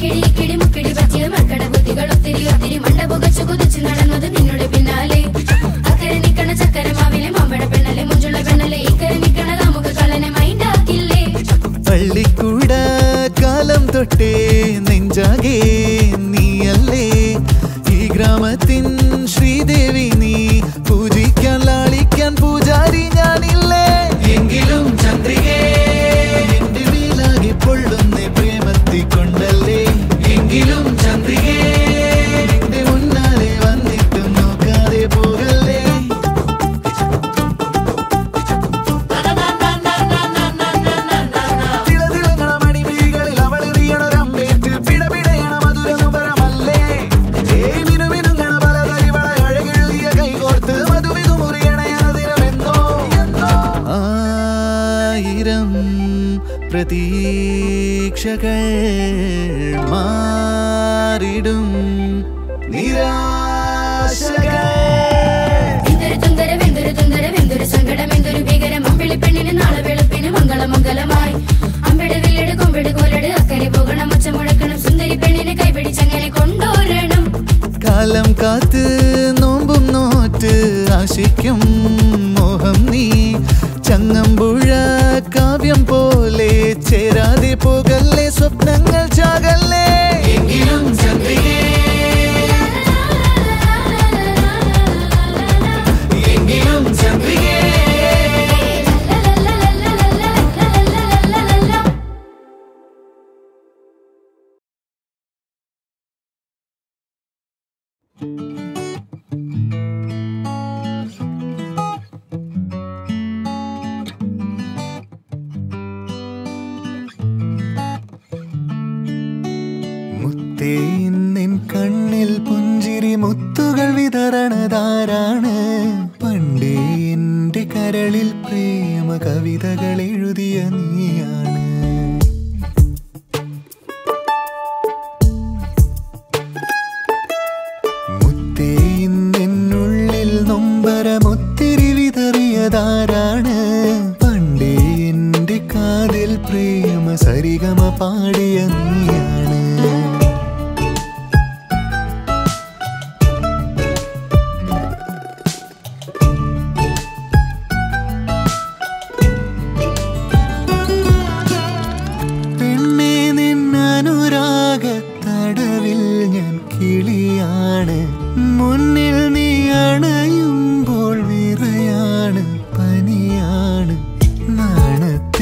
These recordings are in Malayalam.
കിടി കിടി മുക്കിടി പറ്റിയ മക്കട ബുദ്ധികൾ ഒത്തിരി ഒത്തിരി മണ്ട പുകച്ചു കുതിച്ചു നടന്നത് നിന്നോട് പിന്നാലെ. അക്കരെ നിക്കണ ചക്കര മാവിലെ മമ്പട പെണ്ണലെ മുഞ്ചുള്ള പെണ്ണലെ ഇക്കരെ നിക്കണ നമുക്ക് കളനെ മൈൻഡാക്കില്ലേ പള്ളിക്കൂട കാലം തൊട്ടേ നെഞ്ചാകെ മാറിടും നിരാശകൾ. എന്തൊരു തുന്തര വെന്തൊരു തുന്തര വെന്തൊരു സങ്കടം എന്തൊരു ഭീകരം. അമ്പിളി പെണ്ണിന് നാളെ വെളുപ്പിന് മംഗള മംഗളമായി വില്ലട് കൊമ്പിട് കോലട് അക്കരെ പോകണം ഒച്ച മുഴക്കണം. സുന്ദരി പെണ്ണിനെ കൈപിടിച്ചങ്ങനെ കൊണ്ടുവരണം. കാലം കാത്ത് നോമ്പും നോറ്റ് ആശിക്കും മോഹം നീ. ചങ്ങമ്പുഴ കാവ്യം പോലെ ചേരാതെ പോകല്ലേ സ്വപ്നങ്ങൾ ചാകല്ലേ?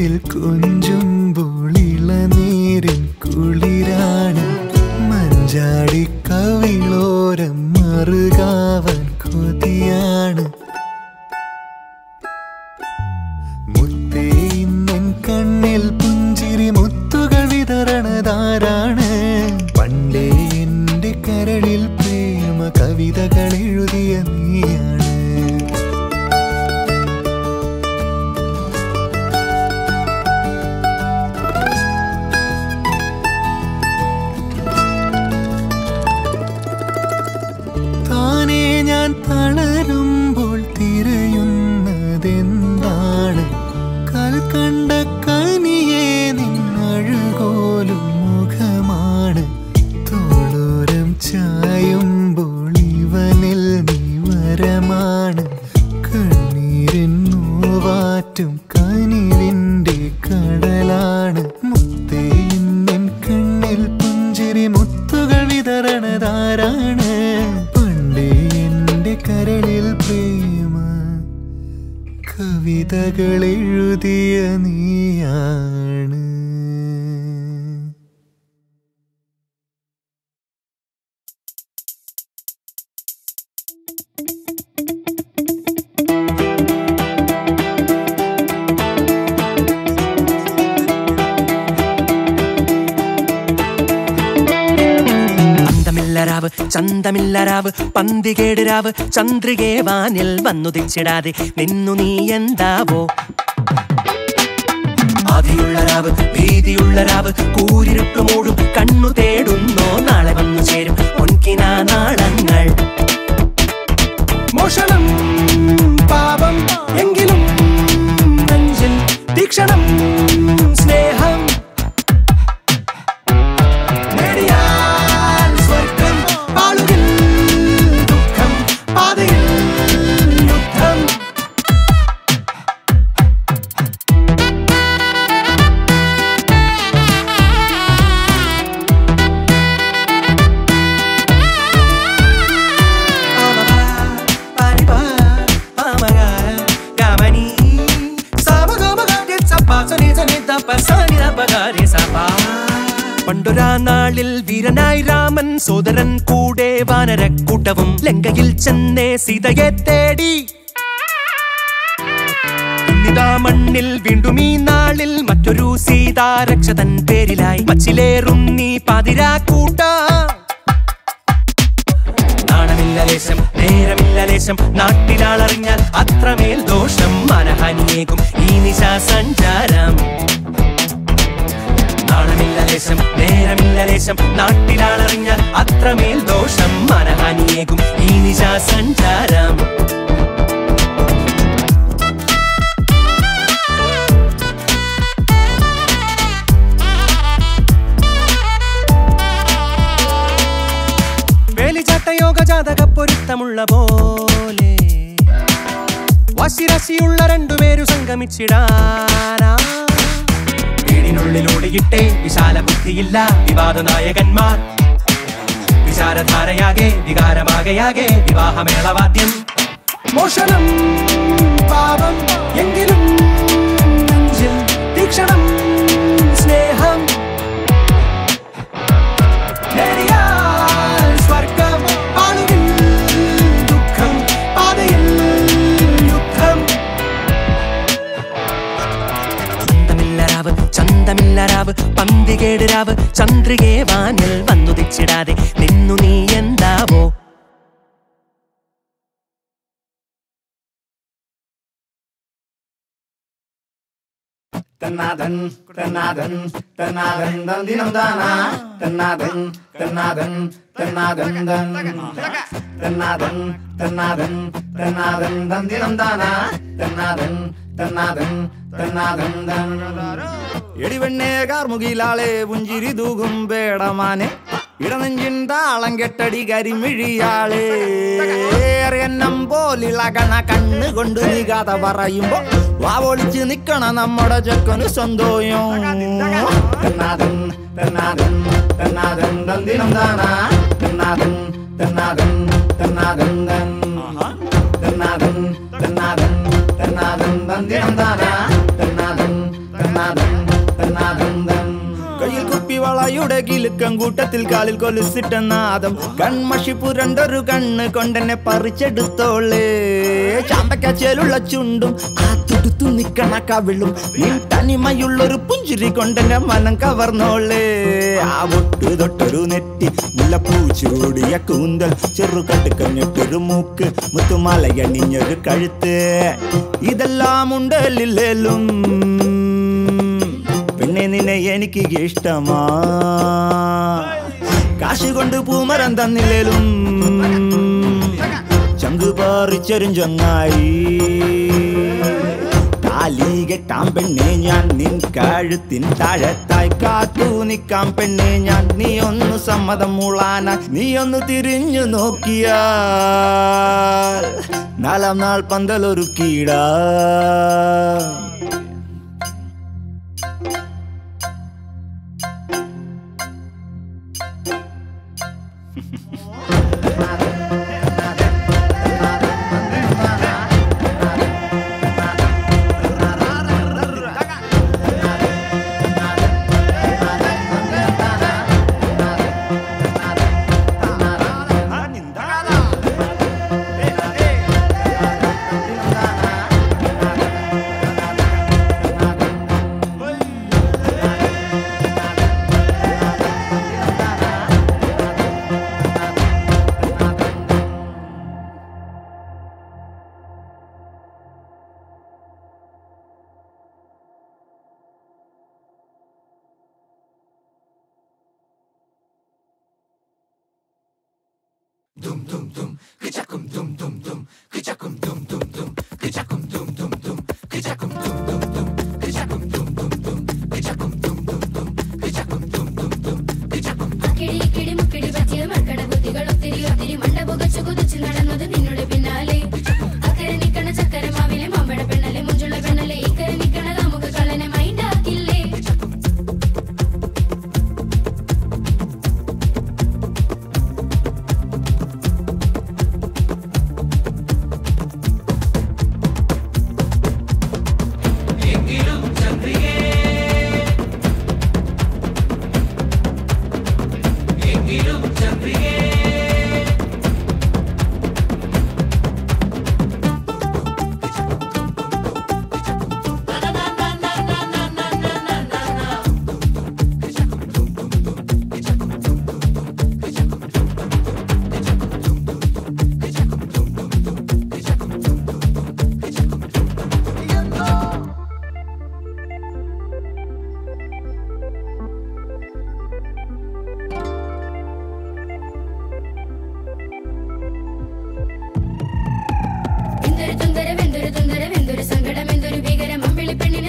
bir gün കവിതകൾ എഴുതിയ നീയാണ്. ചന്തമില്ല പന്തി രാവ് ചന്ദ്രികേ വാനിൽ വന്നുദിച്ചിടാതെ നിന്നു നീ എന്താവോ? ആദിയുള്ള രാവ് ഭീതിയുള്ള രാവ് കൂരിരുട്ടുമൂടും കണ്ണു തേടുന്നോ പണ്ടൊരാ നാളിൽ വീരനായി രാമൻ സോദരൻ കൂടെ വാനരക്കൂട്ടവും ലങ്കയിൽ ചെന്നേ സീതയെ തേടി. മണ്ണിൽ വീണ്ടും ഈ നാളിൽ മറ്റൊരു സീതാരക്ഷതൻ പേരിലായി മച്ചിലേറും നീ പാതിരാക്കൂട്ട നാണമില്ല ലേശം നേരമില്ല ലേശം നാട്ടിലാളറിഞ്ഞാൽ അത്രമേൽ ദോഷം മനഹാനിയേകും ഈ നിശാ നാണമില്ല ലേശം നേരമില്ല ലേശം അത്രമേൽ ദോഷം മനഹാനിയേകും. ഈ നിശാ സഞ്ചാരം. യോഗ ജാതക പൊരുത്തമുള്ള പോലെ. വശിരശിയുള്ള രണ്ടുപേരു സംഗമിച്ചിടാനാ. വീടിനുള്ളിലൂടിയിട്ടേ വിശാല ബുദ്ധിയില്ല വിവാദ നായകന്മാർ. വിചാരധാരയാകെ വികാരമാകയാകെ വിവാഹമേളവാദ്യം മോഷണം പാപം എങ്കിലും തന്നാഥൻ തന്നാഥൻ തന്നാഥൻ തന്തിനം താന തന്നാഥൻ തന്നാഥൻ തന്നാഥൻ തൻ തന്നാഥൻ തന്നാഥൻ തന്നാഥൻ തന്തിനം താന തന്നാഥൻ തന്നാഥൻ തന്നാഥൻ തൻ എടിവെണ്ണേ കാർമുകിലാളെ പുഞ്ചിരി തൂകും പേടമാനെ ഇടനെഞ്ചിൻ താളം കെട്ടടി കരിമിഴിയാളേ എണ്ണം പോലിളകണ കണ്ണുകൊണ്ട് നീ കഥ പറയുമ്പോ വാവൊളിച്ച് നിക്കണ നമ്മുടെ ചെക്കന് സ്വന്തോയോ? തന്നാഥൻ തന്നാഥൻ തന്നാഥൻ തന്തിനം താന തന്നാഥൻ തന്നാഥൻ തന്നാഥൻ തൻ തന്നാഥൻ തന്നാഥൻ തന്നാഥൻ തന്തിനം താന തന്നാഥൻ തന്നാഥൻ തന്നാഥൻ തൻ കയ്യിൽ കുപ്പിവളയുടെ കിലുക്കം കൂട്ടത്തിൽ കാലിൽ കൊലുസിട്ട നാദം. കൺമഷി പുരണ്ടൊരു കണ്ണ് കൊണ്ടെന്നെ പറിച്ചെടുത്തോളേ. ചാമ്പക്കച്ചേലുള്ള ചുണ്ടും ആ തുടുത്തു നിക്കണ കവിളും. തനിമയുള്ളൊരു പുഞ്ചിരി കൊണ്ടെന്നെ മനം കവർന്നോളേ. ആ ഒട്ട് തൊട്ടൊരു നെറ്റി മുല്ലപ്പൂ ചൂടിയ കൂന്തൽ. ചെറുകട്ട് കഞ്ഞിട്ടൊരു മൂക്ക് മുത്തുമലയണിഞ്ഞൊരു കഴുത്ത്. ഇതെല്ലാം ഉണ്ടല്ലില്ലേലും പെണ്ണെ നിന്നെ എനിക്ക് ഇഷ്ടമാ. കാശ് കൊണ്ട് പൂമരം തന്നില്ലേലും ചങ്ക് പാറിച്ചൊരും ചങ്ങായി. താലി കെട്ടാം പെണ്ണെ ഞാൻ നിൻ കഴുത്തിൻ താഴത്തായി കാത്തു നിക്കാം പെണ്ണെ ഞാൻ. നീ ഒന്ന് സമ്മതം മൂളാന നീ ഒന്ന് തിരിഞ്ഞു നോക്കിയാൽ നാലാം നാൾ പന്തലൊരു കിടി 둠둠둠. 그짝꿈 둠.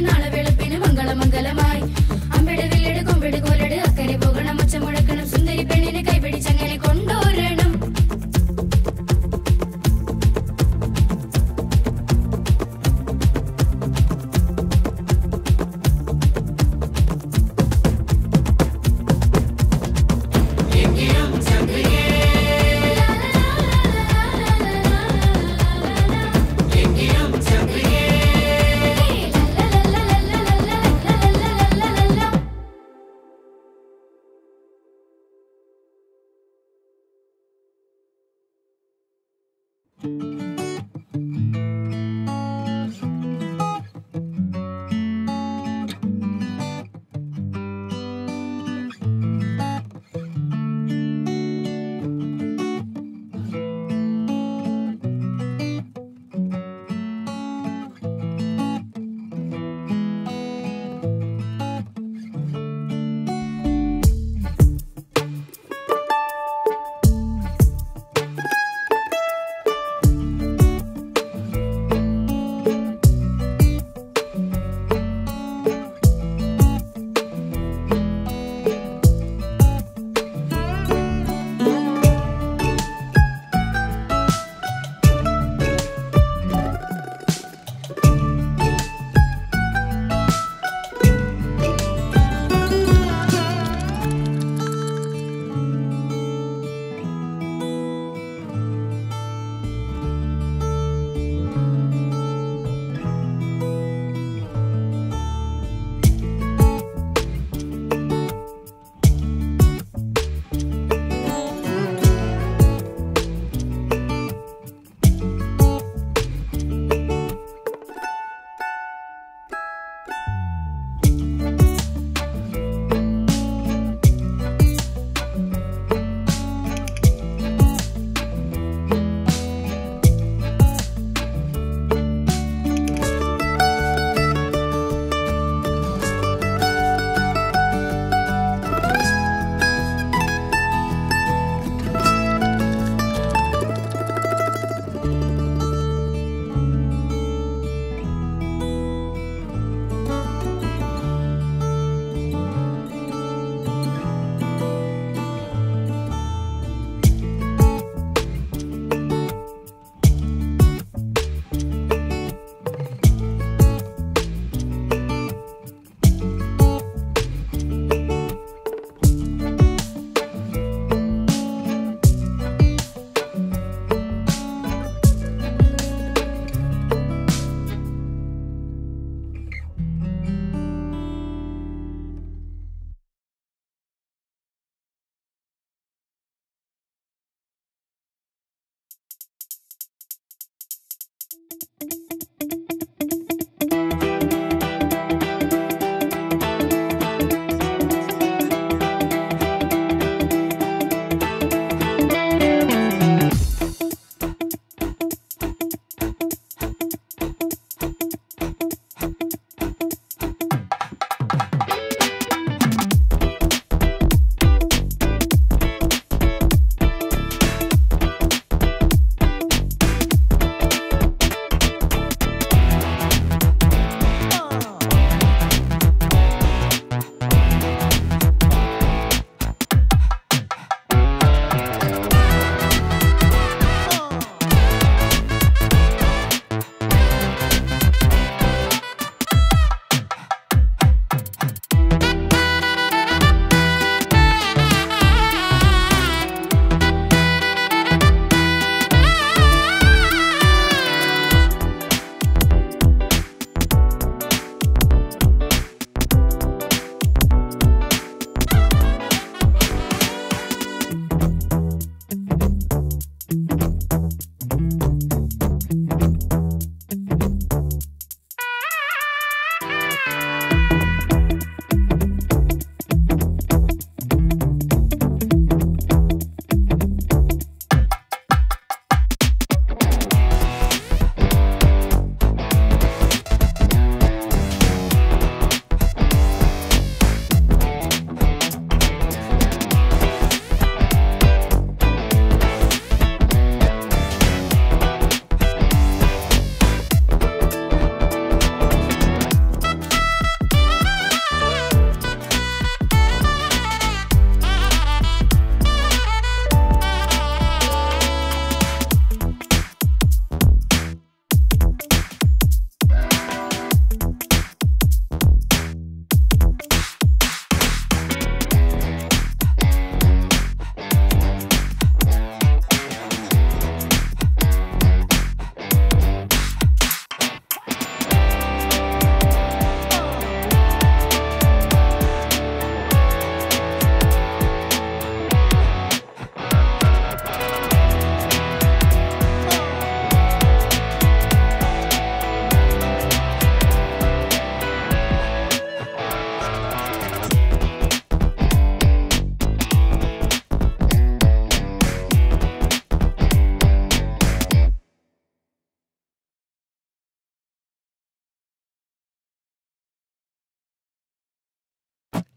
അമ്പിളി പെണ്ണിന് നാളെ വെളുപ്പിന്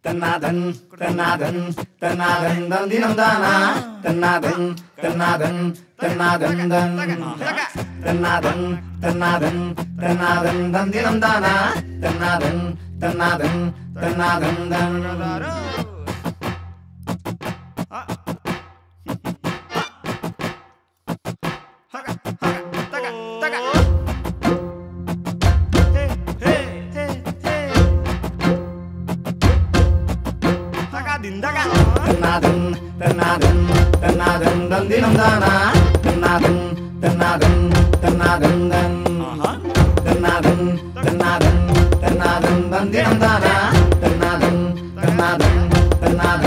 തന്നാതൻ തന്നാഥൻ തന്നാഥൻ തന്തിനം താനാ തന്നാഥൻ തന്നാഥൻ തന്നാഥൻ തന്നാഥൻ തന്നാഥൻ തന്നാതൻ തന്തിനം താനാ തന്നാഥൻ തന്നാതൻ തന്നാതൻ തൻ my bum, bum my.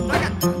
തന്നാതൻ തന്നാതൻ തൻ നാലാം